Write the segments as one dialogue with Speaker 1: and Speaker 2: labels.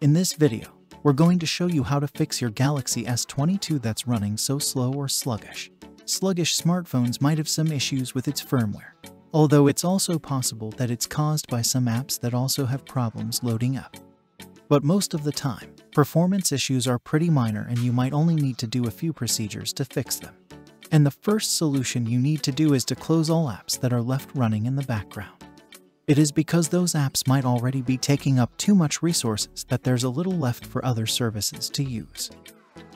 Speaker 1: In this video, we're going to show you how to fix your Galaxy S22 that's running so slow or sluggish. Sluggish smartphones might have some issues with its firmware, although it's also possible that it's caused by some apps that also have problems loading up. But most of the time, performance issues are pretty minor and you might only need to do a few procedures to fix them. And the first solution you need to do is to close all apps that are left running in the background. It is because those apps might already be taking up too much resources that there's a little left for other services to use.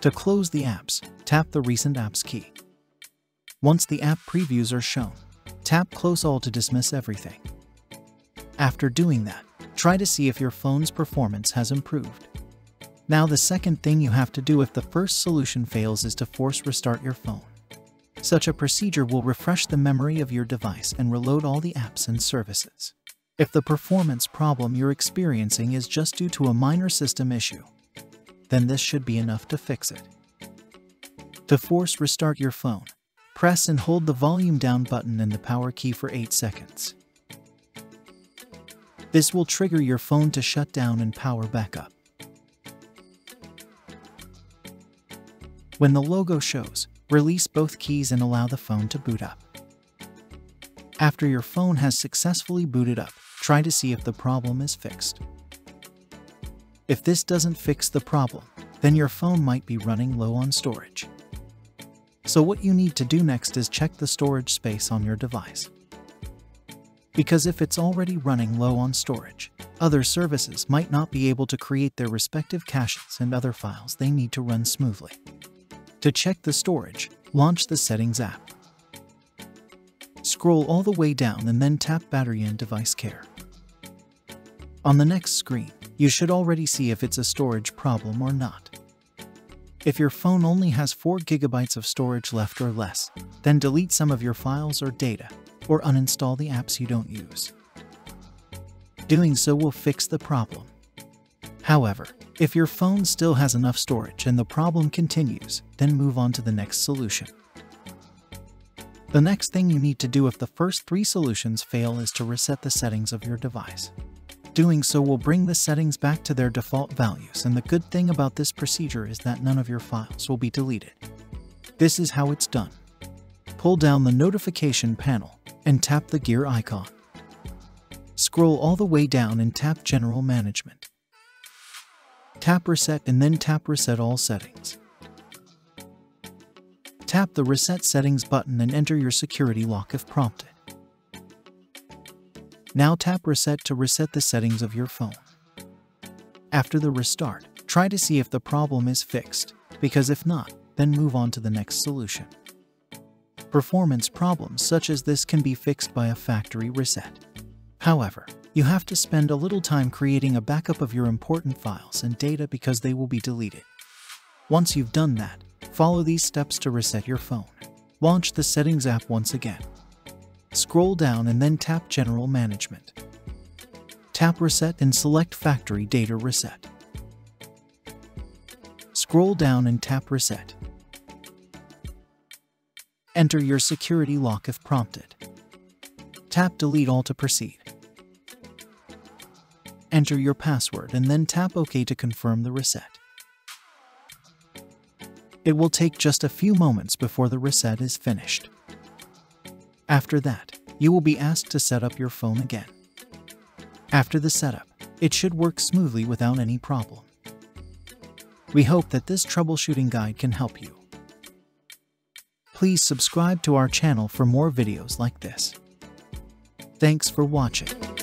Speaker 1: To close the apps, tap the Recent Apps key. Once the app previews are shown, tap Close All to dismiss everything. After doing that, try to see if your phone's performance has improved. Now the second thing you have to do if the first solution fails is to force restart your phone. Such a procedure will refresh the memory of your device and reload all the apps and services. If the performance problem you're experiencing is just due to a minor system issue, then this should be enough to fix it. To force restart your phone, press and hold the volume down button and the power key for 8 seconds. This will trigger your phone to shut down and power back up. When the logo shows, release both keys and allow the phone to boot up. After your phone has successfully booted up, try to see if the problem is fixed. If this doesn't fix the problem, then your phone might be running low on storage. So what you need to do next is check the storage space on your device. Because if it's already running low on storage, other services might not be able to create their respective caches and other files they need to run smoothly. To check the storage, launch the Settings app. Scroll all the way down and then tap Battery and Device Care. On the next screen, you should already see if it's a storage problem or not. If your phone only has 4 gigabytes of storage left or less, then delete some of your files or data, or uninstall the apps you don't use. Doing so will fix the problem. However, if your phone still has enough storage and the problem continues, then move on to the next solution. The next thing you need to do if the first three solutions fail is to reset the settings of your device. Doing so will bring the settings back to their default values and the good thing about this procedure is that none of your files will be deleted. This is how it's done. Pull down the notification panel and tap the gear icon. Scroll all the way down and tap General Management. Tap Reset and then tap Reset All Settings. Tap the Reset Settings button and enter your security lock if prompted. Now tap Reset to reset the settings of your phone. After the restart, try to see if the problem is fixed, because if not, then move on to the next solution. Performance problems such as this can be fixed by a factory reset. However, you have to spend a little time creating a backup of your important files and data because they will be deleted. Once you've done that, follow these steps to reset your phone. Launch the Settings app once again. Scroll down and then tap General Management. Tap Reset and select Factory Data Reset. Scroll down and tap Reset. Enter your security lock if prompted. Tap Delete All to proceed. Enter your password and then tap OK to confirm the reset. It will take just a few moments before the reset is finished. After that, you will be asked to set up your phone again. After the setup, it should work smoothly without any problem. We hope that this troubleshooting guide can help you. Please subscribe to our channel for more videos like this. Thanks for watching.